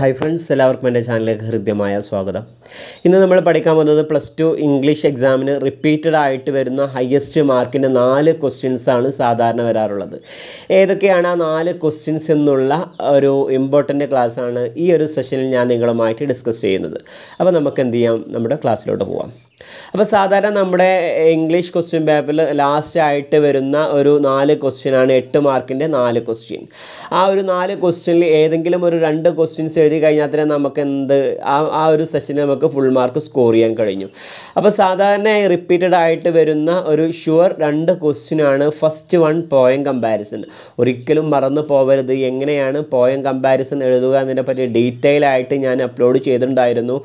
Hi friends എല്ലാവർക്കും എന്റെ ചാനലിലേക്ക് ഹൃദ്യമായ സ്വാഗതം. ഇന്ന് നമ്മൾ പഠിക്കാൻ പോകുന്നത് പ്ലസ് ടു ഇംഗ്ലീഷ് എക്സാമിന് റിപ്പീറ്റഡ് ആയിട്ട് വരുന്ന ഹയസ്റ്റ് മാർക്കിന്റെ നാല് ക്വസ്റ്റ്യൻസ് ആണ് സാധാരണ വരാറുള്ളത്. ഏതൊക്കെയാണ് ആ നാല് ക്വസ്റ്റ്യൻസ് എന്നുള്ള ഒരു ഇമ്പോർട്ടന്റ് ക്ലാസ്സാണ് ഈ ഒരു സെഷനിൽ ഞാൻ നിങ്ങളുമായിട്ട് ഡിസ്കസ് ചെയ്യുന്നത്. അപ്പോൾ നമുക്ക് എന്ത് ചെയ്യാം? നമ്മുടെ ക്ലാസ്സിലോട്ട് പോവാം. അപ്പോൾ സാധാരണ നമ്മുടെ ഇംഗ്ലീഷ് ക്വസ്റ്റ്യൻ പേപ്പറിൽ ലാസ്റ്റ് ആയിട്ട് വരുന്ന ഒരു നാല് ക്വസ്റ്റ്യനാണ് എട്ട് മാർക്കിന്റെ നാല് ക്വസ്റ്റ്യൻ ആ ഒരു നാല് ക്വസ്റ്റ്യനിൽ ഏതെങ്കിലും ഒരു രണ്ട് ക്വസ്റ്റ്യൻസ് എഴുതി കഴിഞ്ഞാൽ തന്നെ നമുക്ക് എന്ത് ആ ആ ഒരു സെഷനിൽ നമുക്ക് ഫുൾ മാർക്ക് സ്കോർ ചെയ്യാൻ കഴിഞ്ഞു. അപ്പോൾ സാധാരണയായി റിപ്പീറ്റഡ് ആയിട്ട് വരുന്ന ഒരു ഷുവർ രണ്ട് ക്വസ്റ്റ്യനാണ് ഫസ്റ്റ് വൺ പോയം കമ്പാരിസൺ ഒരിക്കലും മറന്നു പോകരുത് എങ്ങനെയാണ് പോയം കമ്പാരിസൺ എഴുതുക എന്നതിനെ പറ്റി ഡീറ്റെയിൽ ആയിട്ട് ഞാൻ അപ്ലോഡ് ചെയ്തിട്ടുണ്ടായിരുന്നു.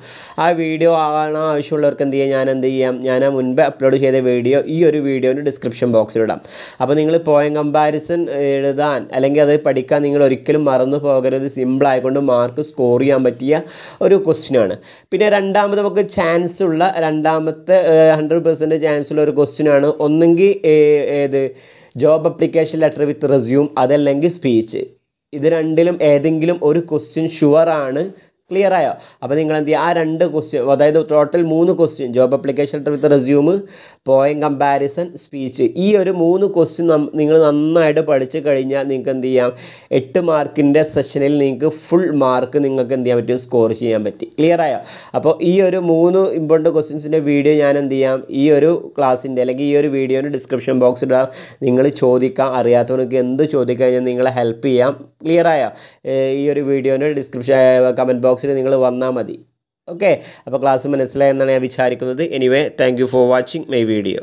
ആ വീഡിയോ കാണാൻ ആവശ്യമുള്ളവർക്ക് എന്ത് ചെയ്യാം? ഞാൻ എന്ത് ചെയ്യാം? ഞാൻ മുൻപ് അപ്ലോഡ് ചെയ്ത വീഡിയോ ഈ ഒരു വീഡിയോന് ഡിസ്ക്രിപ്ഷൻ ബോക്സിൽ ഇടാം. അപ്പോൾ നിങ്ങൾ പോയം കമ്പാരിസൺ എഴുതാൻ അല്ലെങ്കിൽ അത് പഠിക്കാൻ നിങ്ങൾ ഒരിക്കലും മറന്നു പോകരുത്. സിമ്പിൾ ആയിക്കൊണ്ട് മാർക്ക് സ്കോർ ചെയ്യാൻ പറ്റിയ ഒരു ക്വസ്റ്റ്യനാണ് പിന്നെ രണ്ടാമത് നമുക്ക് ചാൻസ് ഉള്ള രണ്ടാമത്തെ ഹൺഡ്രഡ് പെർസെന്റ് ചാൻസ് ഉള്ള ഒരു ക്വസ്റ്റ്യനാണ് ഒന്നെങ്കിൽ ഏത്? Job application letter with resume അതല്ലെങ്കിൽ സ്പീച്ച് ഇത് രണ്ടിലും ഏതെങ്കിലും ഒരു ക്വസ്റ്റ്യൻ ഷുവറാണ് ക്ലിയർ ആയോ? അപ്പോൾ നിങ്ങൾ എന്ത് ചെയ്യുക ആ രണ്ട് ക്വസ്റ്റ്യൻ അതായത് ടോട്ടൽ മൂന്ന് question job application with resume പോയിങ് comparison speech ഈ ഒരു മൂന്ന് ക്വസ്റ്റ്യൻ നിങ്ങൾ നന്നായിട്ട് പഠിച്ചു കഴിഞ്ഞാൽ നിങ്ങൾക്ക് എന്ത് ചെയ്യാം? എട്ട് മാർക്കിന്റെ സെഷനിൽ നിങ്ങൾക്ക് ഫുൾ മാർക്ക് നിങ്ങൾക്ക് എന്ത് ചെയ്യാൻ പറ്റും? സ്കോർ ചെയ്യാൻ പറ്റി. ക്ലിയർ ആയോ? അപ്പോൾ ഈ ഒരു മൂന്ന് ഇമ്പോർട്ടന്റ് ക്വസ്റ്റ്യൻസിന്റെ വീഡിയോ ഞാൻ എന്ത് ചെയ്യാം? ഈ ഒരു ക്ലാസ്സിന്റെ അല്ലെങ്കിൽ ഈ ഒരു വീഡിയോന്റെ ഡിസ്ക്രിപ്ഷൻ ബോക്സിൽ നിങ്ങൾ ചോദിക്കാം. അറിയാത്തവർക്ക് എന്ത് ചോദിക്കാൻ ഞാൻ നിങ്ങളെ ഹെൽപ്പ് ചെയ്യാം. ക്ലിയർ ആയ ഈ ഒരു വീഡിയോന്റെ ഡിസ്ക്രിപ്ഷൻ കമന്റ് ബോക്സിൽ നിങ്ങൾ വന്നാൽ മതി. ഓക്കെ അപ്പോൾ ക്ലാസ് മനസ്സിലായെന്നാണ് ഞാൻ വിചാരിക്കുന്നത്. Anyway thank for watching my video